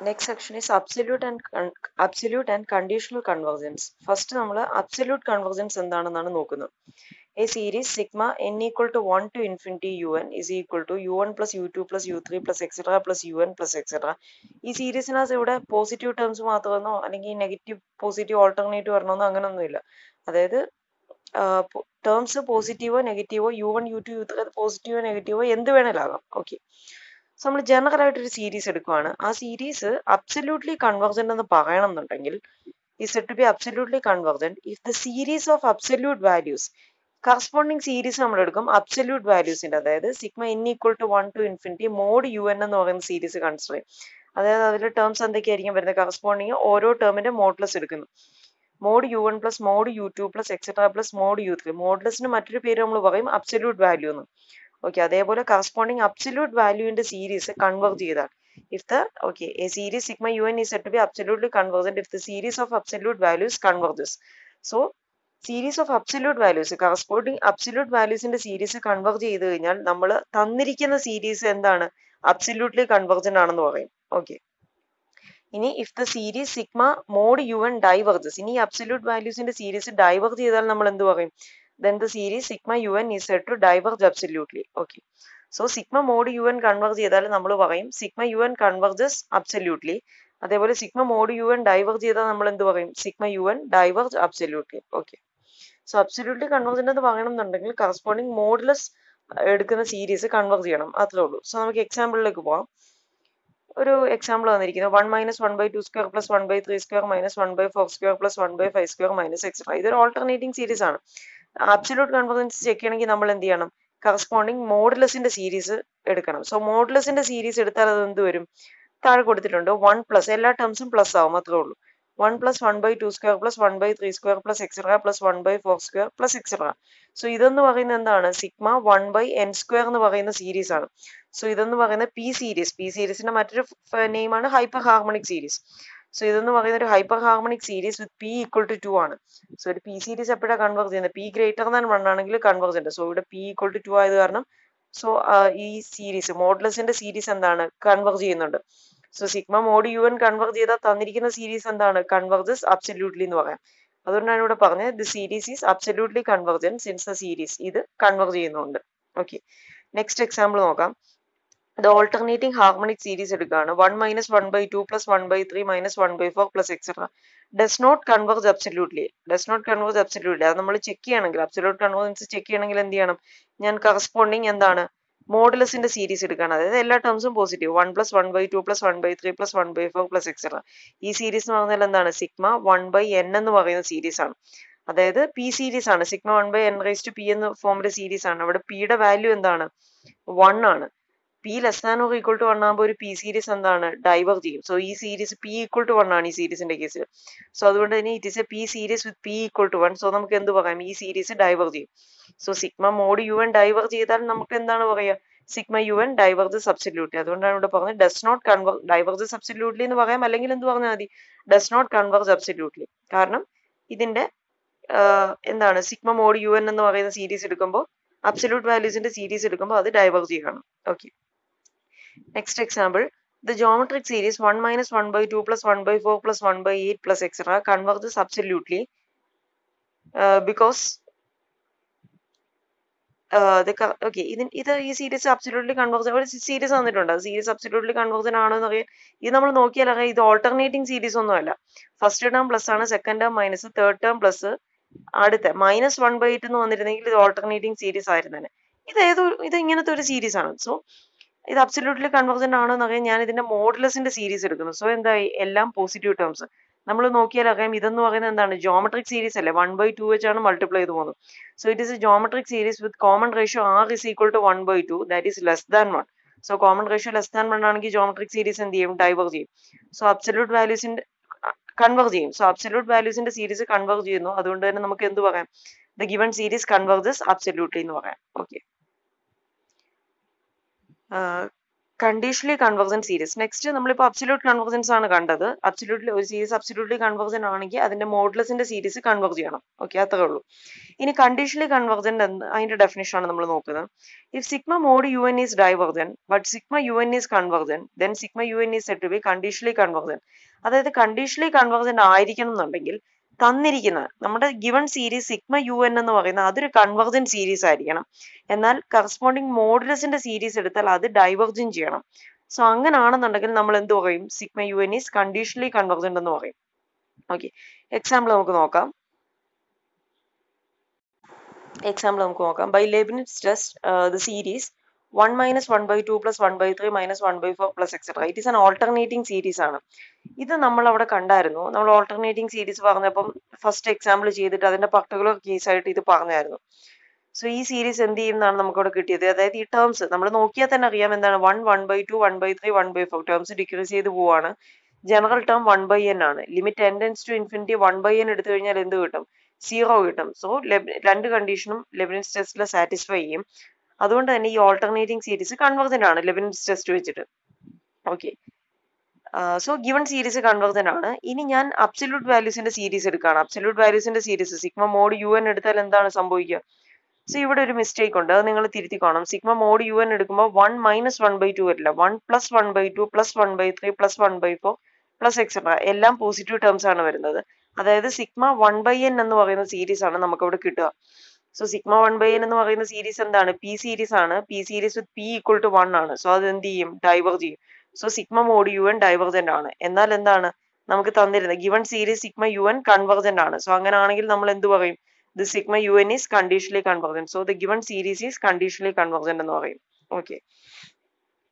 Next section is absolute and absolute and conditional convergence first നമ്മൾ absolute convergence എന്താണെന്നാണ് നോക്കുന്നത്. A series sigma N equal to one to infinity U N is equal to U one plus U two plus U three plus etcetera plus U N plus etcetera ഈ സീരീസിനകത്ത് ഇവിടെ positive terms മാത്രമെന്നോ അല്ലെങ്കിൽ negative positive alternative വരണമെന്നോ അങ്ങനെയൊന്നുമില്ല അതായത് terms പോസിറ്റീവോ നെഗറ്റീവോ U one U two U three പോസിറ്റീവോ നെഗറ്റീവോ എന്ത് വേണേലാകാം. ഓക്കെ സോ നമ്മൾ ജനറൽ ആയിട്ട് ഒരു സീരീസ് എടുക്കുവാണ്. ആ സീരീസ് അബ്സല്യൂട്ട്ലി കൺവർജന്റ് എന്ന് പറയണമെന്നുണ്ടെങ്കിൽ ഈ said to be absolutely convergent if the series of absolute values corresponding series നമ്മൾ എടുക്കും അബ്സല്യൂട്ട് വാല്യൂസിന്റെ അതായത് sigma N equal to one to infinity mod U N എന്ന് പറയുന്ന സീരീസ് കൺസിഡർ ചെയ്യും. അതായത് അതിലെ ടേംസ് എന്തൊക്കെയായിരിക്കും വരുന്നത്? കറസ്പോണ്ടിങ് ഓരോ ടേമിന്റെ മോഡ്ലെസ് എടുക്കുന്നു. Mod U one plus mod U two plus etcetera plus mod U three മോഡ്ലെസിന് മറ്റൊരു പേര് നമ്മൾ പറയും അബ്സല്യൂട്ട് വാല്യൂ എന്ന്. ഓക്കെ അതേപോലെ കറസ്പോണ്ടിങ് അബ്സല്യൂട്ട് വാല്യൂവിന്റെ സീരീസ് കൺവേർട്ട് ചെയ്താൽ. If the okay a series sigma un is said to be absolutely convergent if the series of absolute values converges. So series of absolute values corresponding absolute വാല്യൂസിന്റെ series converge ചെയ്ത് കഴിഞ്ഞാൽ നമ്മൾ തന്നിരിക്കുന്ന series എന്താണ്? Absolutely convergent ആണെന്ന് പറയും. Okay ഇനി if the series sigma mod u n diverges ഇനി absolute വാല്യൂസിന്റെ സീരീസ് ഡൈവർജ് ചെയ്താൽ നമ്മൾ എന്ത് പറയും? Then the series sigma un is said to diverge absolutely. Okay. So sigma mod un converge ചെയ്താൽ നമ്മൾ പറയും sigma un converges absolutely. അതേപോലെ sigma mod un diverge ചെയ്താൽ നമ്മൾ എന്ത് പറയും? sigma un diverge absolutely. Okay. So absolutely convergent എന്ന് പറയണമെന്നുണ്ടെങ്കിൽ കറസ്പോണ്ടിങ് മോഡുലസ് എടുക്കുന്ന സീരീസ് കൺവേർജ് ചെയ്യണം. അത്രേ ഉള്ളൂ. സോ നമുക്ക് എക്സാമ്പിളിലേക്ക് പോവാം. ഒരു എക്സാമ്പിൾ വന്നിരിക്കുന്നത് one minus one by two square plus one by three square minus one by four square plus one by five square minus etcetera ഇതൊരു ഓൾട്ടർനേറ്റിംഗ് സീരീസ് ആണ്. അബ്സല്യൂട്ട് കൺവെർജൻസ് ചെക്ക് ചെയ്യണമെങ്കിൽ നമ്മൾ എന്ത് ചെയ്യണം? കറസ്പോണ്ടിങ് മോഡുലസിന്റെ സീരീസ് എടുക്കണം. So മോഡുലസിന്റെ series എടുത്താൽ അത് എന്ത് വരും? താഴെ കൊടുത്തിട്ടുണ്ട്. വൺ പ്ലസ് എല്ലാ ടേംസും പ്ലസ് ആവും. അത്രേ ഉള്ളൂ. One plus one by two square plus one by three square plus etcetera plus one by four square plus etcetera so ഇതെന്ന് പറയുന്നത് എന്താണ്? Sigma one by N square എന്ന് പറയുന്ന സീരീസ് ആണ്. സോ ഇതെന്ന് പറയുന്ന പി സീരീസ് പി സീരീസിന്റെ മറ്റൊരു നെയിമാണ് ഹൈപ്പർ ഹാർമോണിക് സീരീസ് സോ ഇതെന്ന് പറയുന്ന ഒരു hyper harmonic series with P equal to two ആണ്. സോ ഒരു പി സീരീസ് എപ്പോഴാണ് കൺവേർട്ട് ചെയ്യുന്നത്? പി ഗ്രേറ്റർ ദാൻ വൺ ആണെങ്കിൽ കൺവേർജന്റ് സോ ഇവിടെ പി ഈക്വൽ ടു ടു ആയത് കാരണം സോ ഈ സീരീസ് മോഡലസിന്റെ സീരീസ് എന്താണ്? കൺവേർജ് ചെയ്യുന്നുണ്ട്. So sigma mod U N converge ചെയ്താൽ തന്നിരിക്കുന്ന സീരീസ് എന്താണ്? കൺവേർജസ് അബ്സല്യൂട്ട്ലി എന്ന് പറയാം. അതുകൊണ്ടാണ് ഇവിടെ പറഞ്ഞത് the series is absolutely convergent since the series ഇത് കൺവേർജ് ചെയ്യുന്നുണ്ട്. ഓക്കെ നെക്സ്റ്റ് എക്സാമ്പിൾ നോക്കാം. ദ ഓൾട്ടർനേറ്റിംഗ് ഹാർമോണിക് സീരീസ് എടുക്കുകയാണ് one minus one by two plus one by three minus one by four plus etcetera does not converge absolutely does not converge absolutely അത് നമ്മൾ check ചെയ്യണമെങ്കിൽ absolute convergence check ചെയ്യണമെങ്കിൽ എന്ത് ചെയ്യണം? ഞാൻ corresponding എന്താണ്? മോഡുലസിന്റെ series എടുക്കുകയാണ് അതായത് എല്ലാ ടേംസും positive one plus one by two plus one by three plus one by four plus etcetera ഈ സീരീസ് എന്ന് പറഞ്ഞാൽ എന്താണ്? സിഗ്മ വൺ ബൈ എൻ എന്ന് പറയുന്ന സീരീസ് ആണ്. അതായത് പി സീരീസ് ആണ്. Sigma one by N raise to P എന്ന ഫോമിലെ സീരീസ് ആണ്. അവിടെ പിയുടെ വാല്യൂ എന്താണ്? വൺ ആണ്. P less than or equal to one ആകുമ്പോൾ ഒരു പി സീരീസ് എന്താണ്? ഡൈവർ ചെയ്യും. സോ ഈ series P equal to one ആണ് ഈ സീരീസിന്റെ കേസിൽ സോ അതുകൊണ്ട് തന്നെ it is a P series with P equal to one so നമുക്ക് എന്ത് പറയാം? ഈ സീരീസ് ഡൈവർ ചെയ്യും. So sigma mod U N diverge ചെയ്താൽ നമുക്ക് എന്താണ് പറയുക sigma U N diverges absolutely അതുകൊണ്ടാണ് ഇവിടെ പറഞ്ഞത്. Does not converge diverge absolutely എന്ന് പറയാം. അല്ലെങ്കിൽ എന്ത് പറഞ്ഞാൽ മതി? ഡസ് നോട്ട് കൺവർ അബ്സല്യൂട്ട്ലി കാരണം ഇതിന്റെ എന്താണ്? സിഗ്മ മോഡ് യു എൻ എന്ന് പറയുന്ന സീരീസ് എടുക്കുമ്പോൾ അബ്സല്യൂട്ട് വാല്യൂസിന്റെ സീരീസ് എടുക്കുമ്പോൾ അത് ഡൈവേർജ് ചെയ്യണം. Okay next example the geometric series one minus one by two plus one by four plus one by eight plus etcetera converge absolutely because okay ഇതിന് ഇത് ഈ സീരീസ് അബ്സല്യൂട്ട്ലി കൺവേർജൻ ഒരു series തന്നിട്ടുണ്ട് series absolutely convergent ആണോ എന്ന് അറിയാം ഇത് നമ്മൾ നോക്കിയാൽ അറിയാം ഇത് ഓൾട്ടർനേറ്റിംഗ് സീരീസ് ഒന്നും അല്ല. ഫസ്റ്റ് ടേം പ്ലസ് ആണ് second term minus third term plus അടുത്ത മൈനസ് വൺ ബൈ എയ്റ്റ് എന്ന് വന്നിരുന്നെങ്കിൽ ഇത് ഓൾട്ടർനേറ്റിംഗ് സീരീസ് ആയിരുന്നേനെ. ഇത് ഏതോ ഇത് ഇങ്ങനത്തെ ഒരു സീരീസ് ആണ്. സോ ഇത് അബ്സല്യൂട്ട്ലി കൺവേർജന്റ് ആണോ അറിയാൻ ഞാൻ ഇതിന്റെ മോഡുലസിന്റെ സീരീസ് എടുക്കുന്നു. സോ എന്തായി? എല്ലാം പോസിറ്റീവ് ടേംസ് നമ്മൾ നോക്കിയാൽ അറിയാം ഇതെന്ന് പറയുന്നത് എന്താണ്? ജോമെട്രിക് സീരീസ് അല്ലേ? വൺ ബൈ ടു വെച്ചാണ് മൾട്ടിപ്ലൈ ചെയ്ത് പോകുന്നത്. So it is a geometric series with common ratio r is equal to one by two that is less than one so common ratio less than one ആണെങ്കിൽ geometric series എന്ത് ചെയ്യും? Diverge ചെയ്യും. So absolute വാല്യൂസിന്റെ converge ചെയ്യും. So absolute വാല്യൂസിന്റെ series converge ചെയ്യുന്നു. അതുകൊണ്ട് തന്നെ നമുക്ക് എന്ത് പറയാം? The given series converges absolutely എന്ന് പറയാം. Okay conditionally convergent series next നമ്മളിപ്പോൾ അബ്സല്യൂട്ട് കൺവേർജൻസ് ആണ് കണ്ടത്. അബ്സല്യൂട്ട്ലി ഒരു സീരീസ് അബ്സല്യൂട്ട്ലി കൺവേർജൻ ആണെങ്കിൽ അതിന്റെ മോഡലസിന്റെ സീരീസ് കൺവേർജ് ചെയ്യണം. ഓക്കെ അത്രേ ഉള്ളൂ. ഇനി കണ്ടീഷണലി കൺവേർജൻ അതിന്റെ ഡെഫിനേഷൻ ആണ് നമ്മൾ നോക്കുന്നത്. If sigma mod U N is divergent but sigma U N is convergent then sigma U N is said to be conditionally convergent അതായത് കണ്ടീഷണലി കൺവേർജൻ ആയിരിക്കണം എന്നുണ്ടെങ്കിൽ തന്നിരിക്കുന്ന നമ്മുടെ given series sigma U N എന്ന് പറയുന്ന അതൊരു കൺവർജൻ സീരീസ് ആയിരിക്കണം. എന്നാൽ കറസ്പോണ്ടിങ് മോഡുലസിന്റെ സീരീസ് എടുത്താൽ അത് ഡൈവർജൻ ചെയ്യണം. സോ അങ്ങനാണെന്നുണ്ടെങ്കിൽ നമ്മൾ എന്ത് പറയും? Sigma U N is conditionally convergent എന്ന് പറയും. ഓക്കെ എക്സാമ്പിൾ നമുക്ക് നോക്കാം. എക്സാമ്പിൾ നമുക്ക് നോക്കാം. By Leibniz test the series one minus one by two plus one by three minus one by four plus etcetera it is an alternating series ആണ്. ഇത് നമ്മൾ അവിടെ കണ്ടായിരുന്നു. നമ്മൾ ഓൾട്ടർനേറ്റിംഗ് സീരീസ് പറഞ്ഞപ്പം ഫസ്റ്റ് എക്സാമ്പിൾ ചെയ്തിട്ട് അതിന്റെ പർട്ടിക്കുലർ കേസ് ആയിട്ട് ഇത് പറഞ്ഞായിരുന്നു. സോ ഈ സീരീസ് എന്ത് ചെയ്യും എന്നാണ് നമുക്ക് അവിടെ കിട്ടിയത്. അതായത് ഈ ടേംസ് നമ്മൾ നോക്കിയാൽ തന്നെ അറിയാം എന്താണ്. One one by two one by three one by four terms decrease ചെയ്ത് പോവാണ്. General term one by N ആണ്. Limit tends to infinity one by N എടുത്തു കഴിഞ്ഞാൽ എന്ത് കിട്ടും? സീറോ കിട്ടും. സോ രണ്ട് കണ്ടീഷനും ലെബിനൻസ് ടെസ്റ്റിൽ സാറ്റിസ്ഫൈ ചെയ്യും. അതുകൊണ്ട് തന്നെ ഈ ഓൾട്ടർനേറ്റിംഗ് സീരീസ് കൺവർജന്റ് ആണ് ലെവൻ ടെസ്റ്റ് വെച്ചിട്ട് okay so given series convergent ആണ്. ഇനി ഞാൻ അബ്സല്യൂട്ട് വാല്യൂസിന്റെ സീരീസ് എടുക്കുകയാണ്. Absolute വാല്യൂസിന്റെ series sigma mod U N എടുത്താൽ എന്താണ് സംഭവിക്കുക? സോ ഇവിടെ ഒരു മിസ്റ്റേക്ക് ഉണ്ട്. അത് നിങ്ങൾ തിരുത്തിക്കോണം. സിഗ്മ മോഡ് യു എൻ എടുക്കുമ്പോൾ one minus one by two വരില്ല. One plus one by two plus one by three plus one by four plus etcetera എല്ലാം പോസിറ്റീവ് ടേംസ് ആണ് വരുന്നത്. അതായത് സിഗ്മ വൺ ബൈ എൻ എന്ന് പറയുന്ന സീരീസ് ആണ് നമുക്ക് ഇവിടെ കിട്ടുക. So sigma one by N എന്ന് പറയുന്ന സീരീസ് എന്താണ്? പി സീരീസ് ആണ്. P series with P equal to one ആണ്. സോ അത് എന്ത് ചെയ്യും? ഡൈവർജ് ചെയ്യും. So sigma mod U N divergent ആണ്. എന്നാൽ എന്താണ് നമുക്ക് തന്നിരുന്നത്? Given series sigma U N convergent ആണ്. സോ അങ്ങനെ ആണെങ്കിൽ നമ്മൾ എന്ത് പറയും? The sigma U N is conditionally convergent so the given series is conditionally convergent എന്ന് പറയും. ഓക്കെ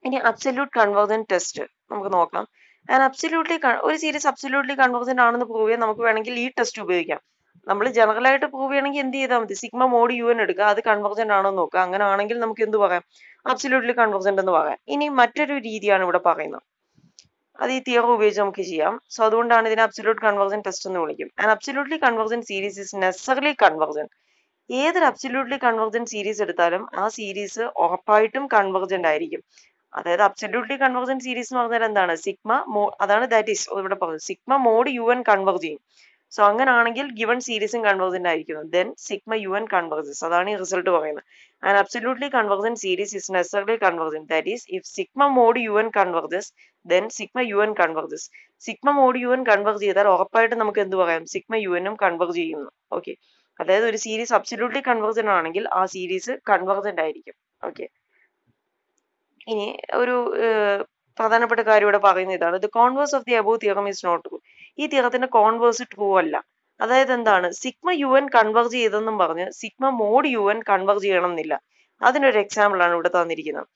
ഇനി അബ്സല്യൂട്ട് കൺവർജന്റ് ടെസ്റ്റ് നമുക്ക് നോക്കാം. ആൻഡ് അബ്സല്യൂട്ട്ലി ഒരു സീരീസ് അബ്സല്യൂട്ട്ലി കൺവർജന്റ് ആണെന്ന് പ്രൂവ് ചെയ്യാൻ നമുക്ക് വേണമെങ്കിൽ ഈ ടെസ്റ്റ് ഉപയോഗിക്കാം. നമ്മൾ ജനറൽ ആയിട്ട് പ്രൂവ് ചെയ്യണമെങ്കിൽ എന്ത് ചെയ്താൽ മതി. സിഗ്മ മോഡ് യു എൻ എടുക്കുക. അത് കൺവർജന്റ് ആണോ നോക്കുക. അങ്ങനെ ആണെങ്കിൽ നമുക്ക് എന്ത് പറയാം? അബ്സല്യൂട്ട്ലി കൺവർജന്റ് എന്ന് പറയാം. ഇനി മറ്റൊരു രീതിയാണ് ഇവിടെ പറയുന്നത്. അത് ഈ തിയറി ഉപയോഗിച്ച് നമുക്ക് ചെയ്യാം. സോ അതുകൊണ്ടാണ് ഇതിനെ അബ്സല്യൂട്ട് കൺവർജൻ ടെസ്റ്റ് എന്ന് വിളിക്കും and absolutely convergent series is necessarily convergent ഏതൊരു അബ്സല്യൂട്ട്ലി കൺവർജൻ സീരീസ് എടുത്താലും ആ സീരീസ് ഉറപ്പായിട്ടും കൺവർജന്റ് ആയിരിക്കും. അതായത് അബ്സല്യൂട്ട്ലി കൺവർജൻ സീരീസ് എന്ന് പറഞ്ഞാൽ എന്താണ്? സിഗ്മ മോ അതാണ് ദാറ്റ് ഈസ് ഇവിടെ പറഞ്ഞത്. Sigma mod u n converge ചെയ്യും. സോ അങ്ങനാണെങ്കിൽ ഗിവൺ സീരീസും കൺവർജന്റ് ആയിരിക്കുന്നു. Then sigma u n convergence അതാണ് ഈ റിസൾട്ട് പറയുന്നത്. And absolutely convergent series is necessarily convergent that is if sigma mod u n converges then sigma u n converges sigma mod u n converge ചെയ്താൽ ഉറപ്പായിട്ട് നമുക്ക് എന്ത് പറയാം? Sigma U എനും converge ചെയ്യുന്നു. ഓക്കെ അതായത് ഒരു സീരീസ് അബ്സല്യൂട്ട്ലി കൺവർജന്റ് ആണെങ്കിൽ ആ സീരീസ് കൺവർജന്റ് ആയിരിക്കും. ഓക്കെ ഇനി ഒരു പ്രധാനപ്പെട്ട കാര്യം ഇവിടെ പറയുന്ന ഇതാണ്. The converse of the above theorem is not true ഈ തിയറത്തിന്റെ കോൺവേഴ്സ് ട്രൂ അല്ല. അതായത് എന്താണ്? സിഗ്മ യു എൻ കൺവർജ് ചെയ്തെന്നും പറഞ്ഞ് sigma mod U N converge ചെയ്യണം എന്നില്ല അതിനൊരു എക്സാമ്പിൾ ആണ് ഇവിടെ തന്നിരിക്കുന്നത്.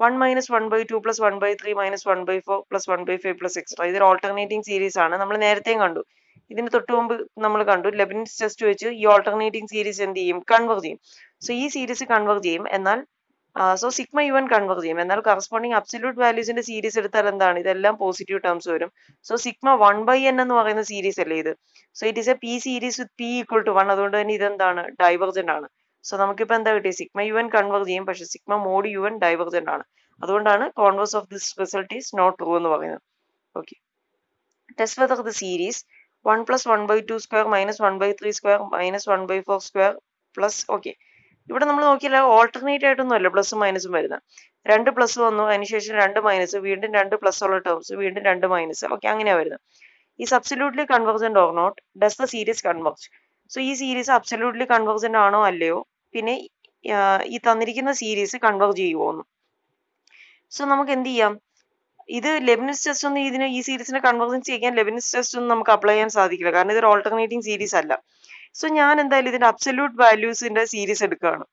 One minus one by two plus one by three minus one by four plus one by five plus extra ഇതൊരു ഓൾട്ടർനേറ്റിംഗ് സീരീസ് ആണ്. നമ്മൾ നേരത്തെയും കണ്ടു. ഇതിന് തൊട്ട് മുമ്പ് നമ്മൾ കണ്ടു. ലെബനിൻസ് ടെസ്റ്റ് വെച്ച് ഈ ഓൾട്ടർനേറ്റിംഗ് സീരീസ് എന്ത് ചെയ്യും? കൺവർജ് ചെയ്യും. സോ ഈ സീരീസ് കൺവർജ് ചെയ്യും. എന്നാൽ so sigma U N converge ചെയ്യും. എന്നാൽ കറസ്പോണ്ടിങ് അബ്സല്യൂട്ട് വാല്യൂസിന്റെ സീരീസ് എടുത്താൽ എന്താണ്? ഇതെല്ലാം പോസിറ്റീവ് ടേംസ് വരും. So sigma one by N എന്ന് പറയുന്ന സീരീസ് അല്ലേ ഇത്? So it is a P series with P equal to one അതുകൊണ്ട് തന്നെ ഇതെന്താണ്? ഡൈവർജന്റ് ആണ്. സോ നമുക്കിപ്പോൾ എന്താ കിട്ടി സിഗ്മ യു എൻ കൺവർജ് ചെയ്യും. പക്ഷെ sigma mod U N divergent ആണ്. അതുകൊണ്ടാണ് converse of this result is not true എന്ന് പറയുന്നത്. Okay test whether the series one plus one by two square minus one by three square minus one by four square plus okay ഇവിടെ നമ്മൾ നോക്കിയാൽ alternate ആയിട്ടൊന്നും അല്ല പ്ലസും മൈനസും വരുന്നത്. രണ്ട് പ്ലസ് വന്നു അതിനുശേഷം രണ്ട് മൈനസ് വീണ്ടും രണ്ട് പ്ലസ് ഉള്ള ടേംസ് വീണ്ടും രണ്ട് മൈനസ് ഓക്കെ അങ്ങനെയാണ് വരുന്നത്. ഈ absolutely convergent or not does the series converge so ഈ സീരീസ് അബ്സല്യൂട്ട്ലി കൺവർജന്റ് ആണോ അല്ലയോ? പിന്നെ ഈ തന്നിരിക്കുന്ന സീരീസ് കൺവർജ് ചെയ്യുമോ എന്ന്. സോ നമുക്ക് എന്ത് ചെയ്യാം? ഇത് ലെബനിസ് ടെസ്റ്റ് ഒന്നും ഇതിന് ഈ സീരീസിനെ കൺവർജൻസ് ചെയ്യാൻ ലെബനിസ് ടെസ്റ്റ് ഒന്നും നമുക്ക് അപ്ലൈ ചെയ്യാൻ സാധിക്കില്ല. കാരണം ഇതൊരു ഓൾട്ടർനേറ്റിംഗ് സീരീസ് അല്ല. സോ ഞാൻ എന്തായാലും ഇതിന്റെ അബ്സല്യൂട്ട് വാല്യൂസിന്റെ സീരീസ് എടുക്കുകയാണ്.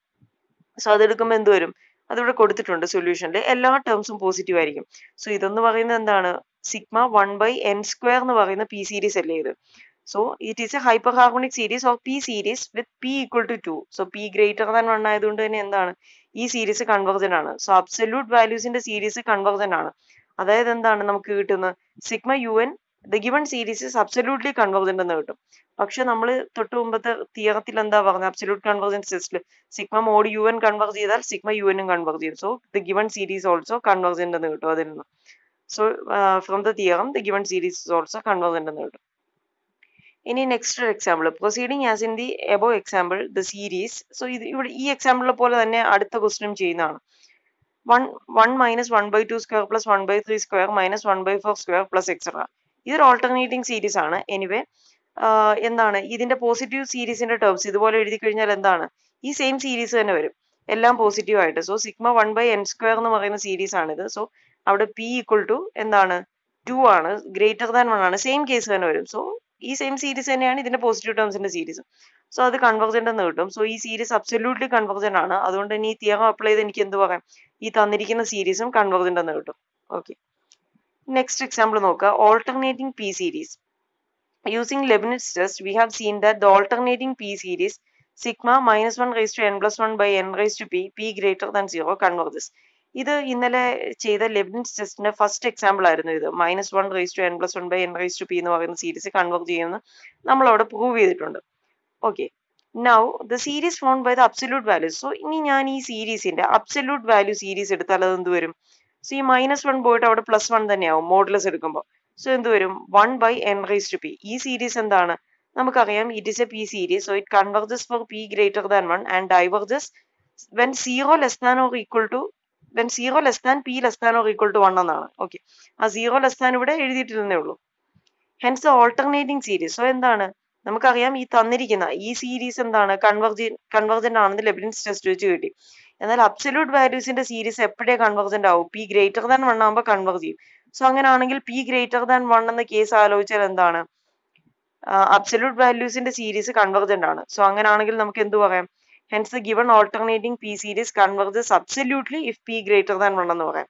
സോ അതെടുക്കുമ്പോൾ എന്ത് വരും? അതിവിടെ കൊടുത്തിട്ടുണ്ട് സൊല്യൂഷനിൽ എല്ലാ ടേംസും പോസിറ്റീവ് ആയിരിക്കും. സോ ഇതെന്ന് പറയുന്നത് എന്താണ്? Sigma one by n square എന്ന് പറയുന്ന പി സീരീസ് അല്ലേ ഇത്? So it is a hyper harmonic series of p series with p equal to two so p greater than one ആയതുകൊണ്ട് തന്നെ എന്താണ്? ഈ സീരീസ് കൺവർജൻ ആണ്. സോ അബ്സല്യൂട്ട് വാല്യൂസിന്റെ സീരീസ് കൺവർജൻ ആണ്. അതായത് എന്താണ് നമുക്ക് കിട്ടുന്നത്? Sigma u n the given series is absolutely convergent എന്ന് കിട്ടും. പക്ഷെ നമ്മൾ തൊട്ട് മുമ്പത്തെ തിയറത്തിൽ എന്താ പറഞ്ഞത്? അബ്സല്യൂട്ട് കൺവേർജൻസ് ടെസ്റ്റിൽ sigma mod u n converge ചെയ്താൽ സിഗ്മ യു എനും കൺവേർജ് ചെയ്യും. So the given series also convergent എന്ന് കിട്ടും അതിൽ നിന്ന്. So from the theorem the given series is also convergent എന്ന് കിട്ടും. ഇനി നെക്സ്റ്റ് ഒരു example proceeding as in the above example the series so ഇത് ഇവിടെ ഈ എക്സാമ്പിളിലെ പോലെ തന്നെ അടുത്ത ക്വസ്റ്റ്യൻ ചെയ്യുന്നതാണ്. One one minus one by two square plus one by three square minus one by four square plus etcetera ഇതൊരു ഓൾട്ടർനേറ്റിംഗ് സീരീസ് ആണ്. എനിവേ എന്താണ്? ഇതിന്റെ പോസിറ്റീവ് സീരീസിന്റെ ടേംസ് ഇതുപോലെ എഴുതി കഴിഞ്ഞാൽ എന്താണ്? ഈ സെയിം സീരീസ് തന്നെ വരും. എല്ലാം പോസിറ്റീവ് ആയിട്ട്. So sigma one by n square എന്ന് പറയുന്ന സീരീസ് ആണിത്. സോ അവിടെ പി ഈക്വൽ ടു എന്താണ്? ടു ആണ്. ഗ്രേറ്റർ ദാൻ വൺ ആണ്. സെയിം കേസ് തന്നെ വരും. സോ ഈ സെയിം സീരീസ് തന്നെയാണ് ഇതിന്റെ പോസിറ്റീവ് ടേംസിന്റെ സീരീസ് സോ അത് കൺവർജന്റ് എന്ന് കിട്ടും. സോ ഈ സീരീസ് അബ്സല്യൂട്ട്ലി കൺവർജന്റ് ആണ്. അതുകൊണ്ട് തന്നെ ഈ തിയറം അപ്ലൈ ചെയ്ത് എനിക്ക് എന്ത് പറയാം? ഈ തന്നിരിക്കുന്ന സീരീസും കൺവർജന്റ് എന്ന് കിട്ടും. ഓക്കെ നെക്സ്റ്റ് എക്സാമ്പിൾ നോക്കുക. Alternating p series using Leibniz test we have seen that the alternating p series sigma minus one raise to n plus one by n raise to p p greater than zero converges ഇത് ഇന്നലെ ചെയ്ത Leibniz ടെസ്റ്റിന്റെ first example ആയിരുന്നു ഇത്. Minus one raise to n plus one by n raise to p എന്ന് പറയുന്ന series convert ചെയ്യുമെന്ന് നമ്മൾ അവിടെ പ്രൂവ് ചെയ്തിട്ടുണ്ട്. Okay now the series formed by the absolute values so ഇനി ഞാൻ ഈ സീരീസിന്റെ അബ്സല്യൂട്ട് വാല്യൂ സീരീസ് എടുത്താൽ അത് എന്ത് വരും? സോ ഈ മൈനസ് വൺ പോയിട്ട് അവിടെ പ്ലസ് വൺ തന്നെയാവും മോഡുലസ് എടുക്കുമ്പോൾ സോ എന്ത് വരും? One by n rise to p ഈ സീരീസ് എന്താണ്? നമുക്കറിയാം it is a p series so it converges for p greater than one and diverges when zero less than or equal to when zero less than p less than or equal to one എന്നാണ്. Okay ആ zero less than ഇവിടെ എഴുതിയിട്ടില്ലെന്നേ ഉള്ളൂ. Hence alternating series so എന്താണ്? നമുക്കറിയാം ഈ തന്നിരിക്കുന്ന ഈ സീരീസ് എന്താണ്? കൺവർജൻ കൺവർജന്റ് ആണെന്ന് ലെബിൻസ് ടെസ്റ്റ് വെച്ച് കിട്ടി. എന്നാൽ അബ്സല്യൂട്ട് വാല്യൂസിന്റെ സീരീസ് എപ്പോഴേ കൺവർജന്റ് ആവും പി ഗ്രേറ്റർ ദാൻ വൺ ആകുമ്പോൾ കൺവർജ് ചെയ്യും. സോ അങ്ങനെയാണെങ്കിൽ പി ഗ്രേറ്റർ ദാൻ വൺ എന്ന കേസ് ആലോചിച്ചാൽ എന്താണ്? അബ്സല്യൂട്ട് വാല്യൂസിന്റെ സീരീസ് കൺവർജന്റ് ആണ്. സോ അങ്ങനെയാണെങ്കിൽ നമുക്ക് എന്ത് പറയാം? Hence the given alternating p series converges absolutely if p greater than one എന്ന് പറയാം.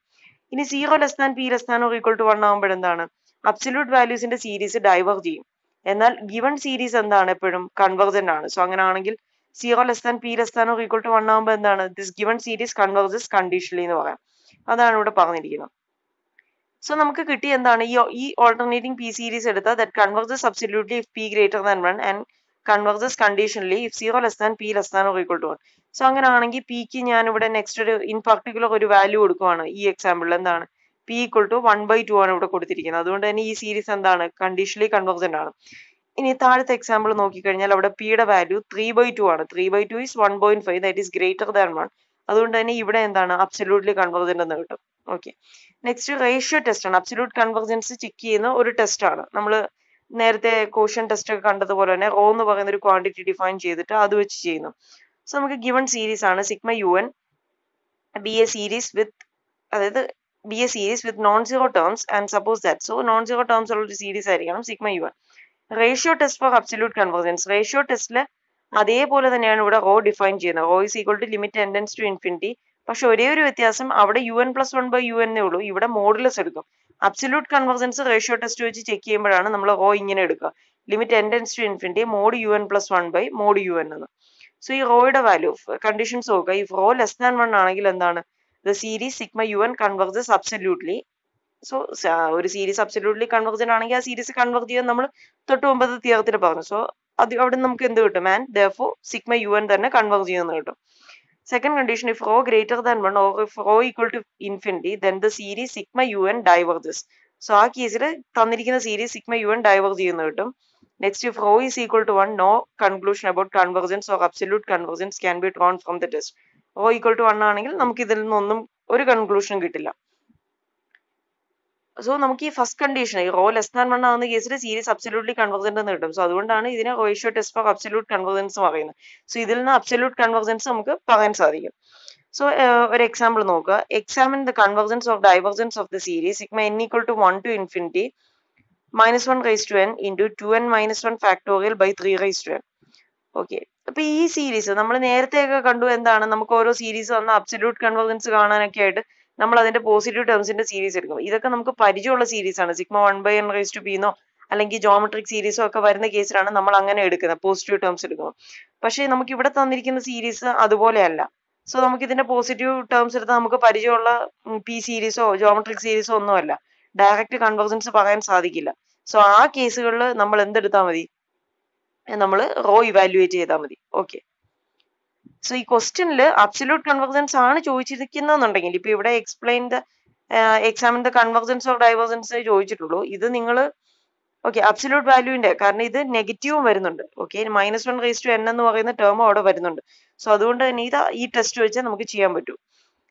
ഇനി zero less than p less than or equal to one ആകുമ്പോഴെന്താണ് absolute വാല്യൂസിന്റെ സീരീസ് ഡൈവേർജ് ചെയ്യും. എന്നാൽ ഗിവൺ സീരീസ് എന്താണ് എപ്പോഴും? കൺവർജന്റ് ആണ്. സോ അങ്ങനെയാണെങ്കിൽ zero less than p less than equal to one ആകുമ്പോൾ എന്താണ്? This given series converges conditionally എന്ന് പറയാം. അതാണ് ഇവിടെ പറഞ്ഞിരിക്കുന്നത്. സോ നമുക്ക് കിട്ടിയ എന്താണ്? ഈ ഈ ഓൾട്ടർനേറ്റിംഗ് പി സീരീസ് എടുത്താൽ that converges absolutely if p greater than one and converges conditionally if zero less than p less than equal to one so അങ്ങനെയാണെങ്കിൽ പിക്ക് ഞാൻ ഇവിടെ നെക്സ്റ്റ് ഒരു ഇൻ പർട്ടിക്കുലർ ഒരു വാല്യൂ കൊടുക്കുവാണ്. ഈ എക്സാമ്പിളിൽ എന്താണ്? P equal to one by two ആണ് ഇവിടെ കൊടുത്തിരിക്കുന്നത്. അതുകൊണ്ട് തന്നെ ഈ സീരീസ് എന്താണ്? കണ്ടീഷണലി കൺവർജന്റ് ആണ്. ഇനി താഴത്തെ എക്സാമ്പിൾ നോക്കിക്കഴിഞ്ഞാൽ അവിടെ പിയുടെ വാല്യൂ ത്രീ ബൈ ടു ആണ്. Three by two is one point five that is greater than one അതുകൊണ്ട് തന്നെ ഇവിടെ എന്താണ്? അബ്സല്യൂട്ട്ലി കൺവർജന്റ് എന്ന് കിട്ടും. ഓക്കെ നെക്സ്റ്റ് റേഷ്യോ ടെസ്റ്റ് ആണ്. അബ്സല്യൂട്ട് കൺവർജൻസ് ചെക്ക് ചെയ്യുന്ന ഒരു ടെസ്റ്റ് ആണ്. നമ്മൾ നേരത്തെ ക്വസ്റ്റ്യൻ ടെസ്റ്റ് ഒക്കെ കണ്ടതുപോലെ തന്നെ റോ എന്ന് പറയുന്ന ഒരു ക്വാണ്ടിറ്റി ഡിഫൈൻ ചെയ്തിട്ട് അത് വെച്ച് ചെയ്യുന്നു. സോ നമുക്ക് ഗിവൺ സീരീസ് ആണ്. Sigma u n be a series with അതായത് be a series with non zero terms and suppose that so non zero terms ഉള്ള ഒരു സീരീസ് ആയിരിക്കണം sigma u n ratio test for absolute convergence ratio ടെസ്റ്റിൽ അതേപോലെ തന്നെയാണ് ഇവിടെ rho define ചെയ്യുന്നത്. Rho is equal to limit tends to infinity പക്ഷെ ഒരേ ഒരു വ്യത്യാസം അവിടെ u n plus one by u എന്നേ ഉള്ളൂ. ഇവിടെ മോഡുലസ് എടുക്കും. അബ്സല്യൂട്ട് കൺവേർജൻസ് റേഷ്യോ ടെസ്റ്റ് വെച്ച് ചെക്ക് ചെയ്യുമ്പോഴാണ് നമ്മൾ റോ ഇങ്ങനെ എടുക്കുക. Limit tends to infinity mod u n plus one by mod u n എന്ന്. സോ ഈ റോയുടെ വാല്യൂ കണ്ടീഷൻസ് നോക്കുക. If rho less than one ആണെങ്കിൽ എന്താണ്? The series sigma u n converges absolutely so ഒരു സീരീസ് അബ്സല്യൂട്ട്ലി കൺവെർജൻ ആണെങ്കിൽ ആ series converge ചെയ്യാൻ നമ്മൾ തൊട്ട് മുമ്പത്തെ തിയറത്തിൽ പറഞ്ഞു. സോ അത് അവിടെ നമുക്ക് എന്ത് കിട്ടും? And though sigma u n തന്നെ കൺവെർജ് ചെയ്യുന്ന കിട്ടും. Second condition if rho greater than one or if rho equal to infinity then the series sigma u n diverges so ആ കേസിൽ തന്നിരിക്കുന്ന series sigma u n diverge ചെയ്യുന്ന കിട്ടും. Next if rho is equal to one no conclusion about convergence or absolute convergence can be drawn from the test rho equal to one ആണെങ്കിൽ നമുക്ക് ഇതിൽ നിന്നൊന്നും ഒരു കൺക്ലൂഷനും കിട്ടില്ല. സോ നമുക്ക് ഈ ഫസ്റ്റ് കണ്ടീഷൻ ഈ റോ ലെസ് ദാൻ വൺ ആവുന്ന കേസിൽ സീരീസ് അബ്സല്യൂട്ട്ലി കൺവർജന്റ് എന്ന് കിട്ടും. സോ അതുകൊണ്ടാണ് ഇതിനെ ratio test for absolute convergence പറയുന്നത്. സോ ഇതിൽ നിന്ന് അബ്സല്യൂട്ട് കൺവർജൻസ് നമുക്ക് പറയാൻ സാധിക്കും. സോ ഒരു എക്സാമ്പിൾ നോക്കുക. Examine the convergence of divergence of the series sigma n equal to one to infinity minus one rise to n into two n minus one factorial by three rise to n okay അപ്പൊ ഈ series നമ്മൾ നേരത്തെയൊക്കെ കണ്ടു എന്താണ്? നമുക്ക് ഓരോ series വന്ന absolute convergence കാണാനൊക്കെ ആയിട്ട് നമ്മൾ അതിന്റെ പോസിറ്റീവ് ടേംസിന്റെ സീരീസ് എടുക്കും. ഇതൊക്കെ നമുക്ക് പരിചയമുള്ള സീരീസ് ആണ്. Sigma one by n rise to ബിന്നോ അല്ലെങ്കിൽ ജോമെട്രിക് സീരീസോ ഒക്കെ വരുന്ന കേസിലാണ് നമ്മൾ അങ്ങനെ എടുക്കുന്നത് പോസിറ്റീവ് ടേംസ് എടുക്കുന്നത് പക്ഷേ നമുക്ക് ഇവിടെ തന്നിരിക്കുന്ന സീരീസ് അതുപോലെയല്ല സോ നമുക്ക് ഇതിന്റെ പോസിറ്റീവ് ടേംസ് എടുത്താൽ നമുക്ക് പരിചയമുള്ള പി സീരീസോ ജോമെട്രിക് സീരീസോ ഒന്നുമല്ല ഡയറക്റ്റ് കൺവർജൻസ് പറയാൻ സാധിക്കില്ല. സോ ആ കേസുകളിൽ നമ്മൾ എന്തെടുത്താൽ മതി? നമ്മൾ റോ ഇവാലുവേറ്റ് ചെയ്താൽ മതി. ഓക്കെ സോ ഈ ക്വസ്റ്റ്യനിൽ അബ്സല്യൂട്ട് കൺവർജൻസ് ആണ് ചോദിച്ചിരിക്കുന്നതെന്നുണ്ടെങ്കിൽ ഇപ്പൊ ഇവിടെ explain the examine the convergence of divergence ചോദിച്ചിട്ടുള്ളൂ. ഇത് നിങ്ങൾ ഓക്കെ അബ്സല്യൂട്ട് വാല്യൂവിന്റെ കാരണം ഇത് നെഗറ്റീവും വരുന്നുണ്ട്. Okay minus one raise to n എന്ന് പറയുന്ന ടേം അവിടെ വരുന്നുണ്ട്. സോ അതുകൊണ്ട് തന്നെ ഇത് ഈ ടെസ്റ്റ് വെച്ച് നമുക്ക് ചെയ്യാൻ പറ്റും.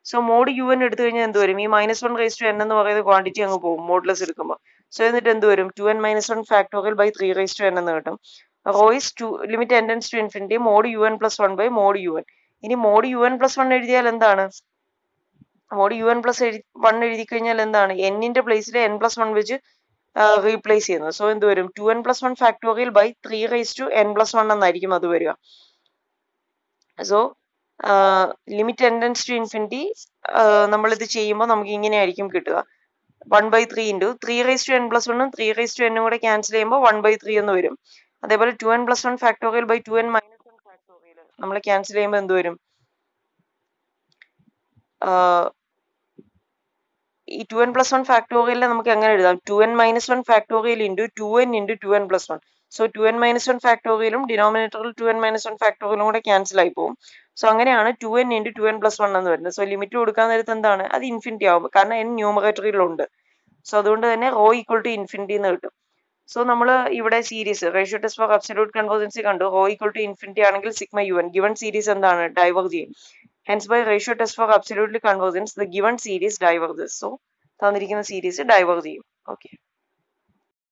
സോ മോഡ് യു എൻ എടുത്തു കഴിഞ്ഞാൽ എന്ത് വരും? ഈ minus one raise to n എന്ന് പറയുന്ന ക്വാണ്ടിറ്റി അങ്ങ് പോകും മോഡ്ലെസ് എടുക്കുമ്പോൾ സോ എന്നിട്ട് എന്ത് വരും? Two n minus one factorial by three raise to n എന്ന് കിട്ടും. Rho is to limit n tends to infinity mod u n plus one by mod u n ഇനി mod u n plus one എഴുതിയാൽ എന്താണ്? Mod u n plus one എഴുതി കഴിഞ്ഞാൽ എന്താണ്? എന്നിന്റെ പ്ലേസിൽ എൻ പ്ലസ് വൺ വെച്ച് റീപ്ലേസ് ചെയ്യുന്നത്. സോ എന്ത് വരും? Two n plus one factorial by three raise to n plus one എന്നായിരിക്കും അത് വരിക. So limit n tends to infinity നമ്മളിത് ചെയ്യുമ്പോൾ നമുക്ക് ഇങ്ങനെയായിരിക്കും കിട്ടുക. One by three into three raise to n plus വണ്ണും ത്രീ റേസ് ടു എന്നും കൂടെ ക്യാൻസൽ ചെയ്യുമ്പോൾ വൺ ബൈ ത്രീ എന്ന് വരും. അതേപോലെ two n plus one factorial by two n minus one factorial നമ്മൾ ക്യാൻസൽ ചെയ്യുമ്പോൾ എന്ത് വരും ഈ ടു എൻ പ്ലസ് വൺ ഫാക്ടോറിയലിനെ നമുക്ക് എങ്ങനെ എഴുതാം two n minus one factorial into two n into two n plus one so two n minus one ഫാക്ടോറിയലും ഡിനോമിനേറ്ററിൽ ടു എൻ മൈനസ് വൺ ഫാക്ടോറിയലും കൂടെ ക്യാൻസൽ ആയി പോകും സോ അങ്ങനെയാണ് two n into two n plus one എന്ന് വരുന്നത് so limit കൊടുക്കാൻ നേരത്ത് എന്താണ് അത് ഇൻഫിനിറ്റി ആവും കാരണം എൻ ന്യൂമറേറ്ററിലുണ്ട് സോ അതുകൊണ്ട് തന്നെ റോ ഈക്വൽ ടു ഇൻഫിനിറ്റി എന്ന് കിട്ടും സോ നമ്മൾ ഇവിടെ series ratio test for absolute convergence കണ്ടു. റോ ഈക്വൽ ടു ഇൻഫിനിറ്റി ആണെങ്കിൽ sigma u n given series എന്താണ്? ഡൈവേർജ് ചെയ്യും. Hence by ratio test for absolutely convergence the given series diverges so തന്നിരിക്കുന്ന series diverge ചെയ്യും. Okay